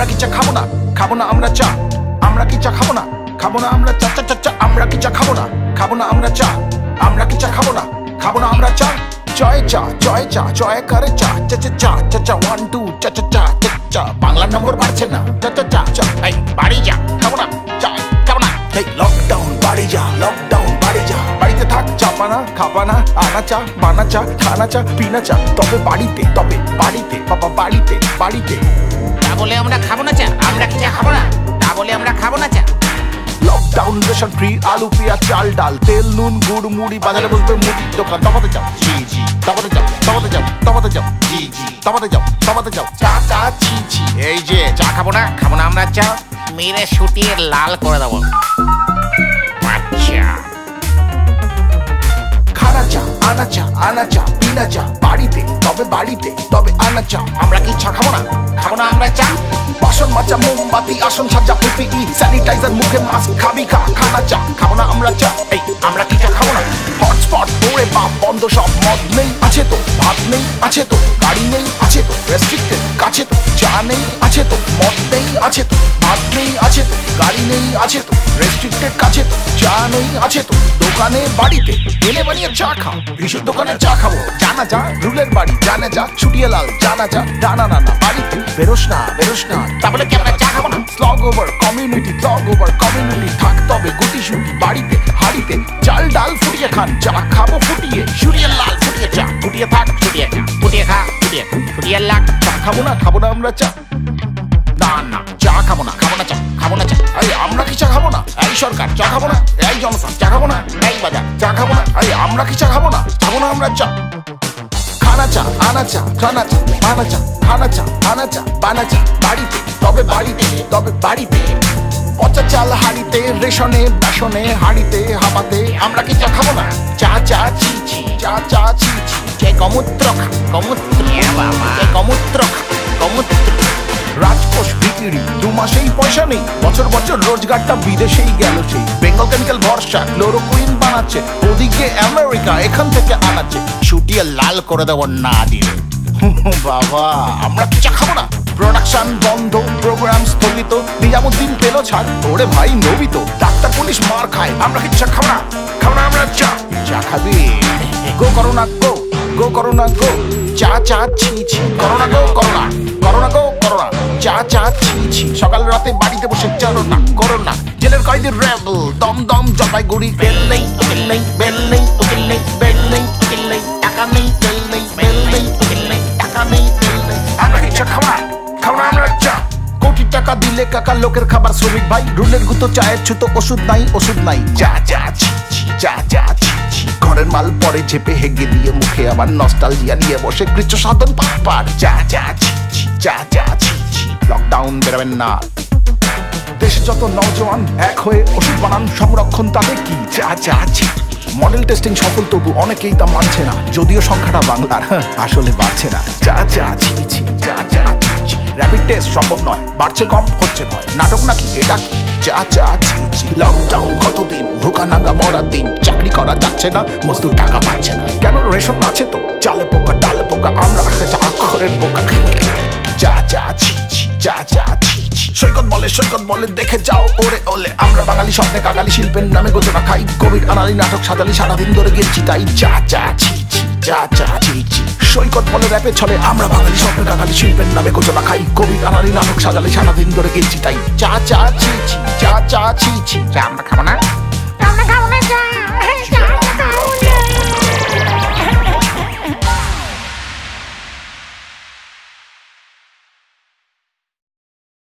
আমরা কি চা খাব না খাব না আমরা চা আমরা কি চা খাব না খাব না আমরা চা চা চা চা আমরা কি চা খাব না খাব না আমরা চা আমরা কি চা খাব না খাব না আমরা চা জয় চা জয় চা জয় করে চা চা চা চা চা চা ওয়ান টু চা চা চা চা চা বাংলা নম্বর বাড়ছে না চা চা চা চা এই বাড়ি যা খাব না চাপানা খাপানা আনা চা বানা চা খানা চা পিনা চা তবে বাড়িতে তবে বাড়িতে বাবা বাড়িতে বাড়িতে। তা বলে আমরা খাব না চা আমরা কি চা খাব না? তা বলে আমরা খাব না চা। লকডাউন রেশন ফ্রি আলু পেঁয়াজ চাল ডাল তেল নুন গুড় মুড়ি বাজারে বসবে মুড়ি দোকান। তবাতে যাও। জি জি। তবাতে যাও তবাতে যাও তবাতে যাও। জি জি। তবাতে যাও তবাতে যাও। চা চা ছি ছি। এই যে চা খাব না খাব না আমরা চা। মেরে শুটিয়ে লাল করে দেবো। আচ্ছা। খাব না আমরা চা বাসন মাজা, মোমবাতি, আসন সাজা, পিপিই, স্যানিটাইজার, মুখে মাস্ক, খাবি খা, খানা চা, খাব না আমরা চা। এই, আমরা কি চা খাব না? হটস্পট ওরে বাপ, বন্ধ সব মদ নেই। আছে তো ভাত নেই, আছে তো গাড়ি নেই, আছে তো রেস্ট্রিক্টেড কাছে তো চা নেই, আছে তো মদ নেই, আছে তো ভাত নেই, আছে তো গাড়ি নেই, আছে তো রেস্ট্রিক্টেড কাছে তো চা নেই, আছে তো দোকানে বাড়িতে। এনে বানিয়ে চা খাও। বিশুর দোকানে চা খাব। জানা যা, রুলের বাড়ি। জানা যা, ছুটিয়ে লাল। জানা যা ডানা না না, বাড়িতে বেরোস না বেরোস না। তা বলে কি আমরা চা খাব না? Slog over community slog over community থাক তবে গুটি শুটি, বাড়িতে, হাড়িতে চাল ডাল ফুটিয়ে খান। চা খাব ফুটিয়ে শুটিয়ে লাল ফুটিয়ে চা। ফুটিয়ে থাক, ফুটিয়ে চা। ফুটিয়ে খা ফুটিয়ে খা ফুটিয়ে লাগ চা খাব না খাব না আমরা চা। না না, চা খাব না খাব না চা, খাব না চা। এই আমরা কি চা খাব না? এই সরকার, চা খাব না? এই জনতা, চা খাব না? এই বাজার, চা খাব না? এই আমরা কি চা খাব না? খাব না আমরা চা। খানা চা, আনা চা, খানা চা, বানা চা, খানা চা, আনা চা, বানা চা, বাড়িতে, তবে বাড়িতে তবে বাড়িতে। পচা চাল হাড়িতে, রেশনে, বেসনে, হাড়িতে হাবাতে আমরা কি চা খাব না? চা চা চা চা, ছি যে গমূত্র খা, গমূত্র বাবা যে খা, গমূত্র। রাজকোষ বিক্রি। মাসেই পয়সা নেই, বছর বছর রোজগারটা বিদেশেই গেল সেই বেঙ্গল কেমিক্যাল ভরসা ক্লোরোকুইন বানাচ্ছে, ওদিকে আমেরিকা এখান থেকে আনাচ্ছে। ছুটিয়ে লাল করে দেবো না দিলে বাবা, আমরা চা খাব না। প্রোডাকশন বন্ধ প্রোগ্রাম স্থগিত, নিজামুদ্দিন পেল ছাড়। ওরে ভাই নবিত ডাক্তার পুলিশ মার খায়, আমরা কি চা খাব না? খাব না, আমরা চা। চা খাবি? গো করোনা গো গো করোনা গো চা চা, ছি ছি। Corona go, corona corona go, corona. চা চা, ছি ছি। সকাল রাতে বাড়িতে বসে চলো না, করোনা। জেলের কয়েদির রেবল দম দম জলপাইগুড়ি বেল নেই উকিল নেই, বেল নেই উকিল নেই, বেল নেই উকিল নেই, টাকা নেই বেল নেই বেল নেই উকিল নেই, টাকা নেই বেল নেই। আমরা কি চা খাওয়া খাব আমরা চা। কোটি টাকা দিলে কাকা লোকের খাবার শ্রমিক ভাই। রুলের গুতো, চায়ের ছুতো, ওষুধ নাই ওষুধ নাই। যা যা ছি ছি যা যা ছি। ছি ঘরের মাল পরে চেপে হেগে দিয়ে মুখে আবার নস্টালজিয়া নিয়ে বসে কৃচ্ছ সাধন পার যা যা ছি ছি যা যা ছি ছি লকডাউন বেরোবেন না। দেশে যত নওজওয়ান এক হয়ে ওষুধ বানান সংরক্ষণ তাদের কি? যা যা ছি। মডেল টেস্টিং সফল তবু অনেকেই তা মানছে না। যদিও সংখ্যাটা বাংলার হ্যাঁ, আসলে বাড়ছে না। যা যা ছি ছি যা যা র্যাপিড টেস্ট সম্ভব নয় বাড়ছে কম হচ্ছে নয়। নাটক নাকি এটা কি? যা যা ছি ছি লকডাউন কতদিন? ভোকা নাঙ্গা মরার দিন। চাকরি করা যাচ্ছে না, মজদুর টাকা পাচ্ছে না। কেন রেশন আছে তো? চালে পোকা, ডালে পোকা, আমরা যা অক্ষরের পোকা। যা যা, ছি ছি ছি সৈকত বলে সৈকত বলে, দেখে যাও, ওরে ওলে। আমরা বাঙালি, স্বপ্নে কাঙালি, শিল্পের নামে গোচরা খাই। কোভিড আনালি নাটক সাজালি, সারাদিন ধরে গেছি তাই। যা যা, ছি যা ছি ছি। সৈকত বলে র্যাপে চলে আমরা বাঙালি স্বপ্নে কাঙালি শিল্পের নামে গোচরা খাই। কোভিড আনালি নাটক সাজালে সারাদিন ধরে গেছি তাই। চা চা ছি যা চা ছি ছি। চা আমরা খাব না?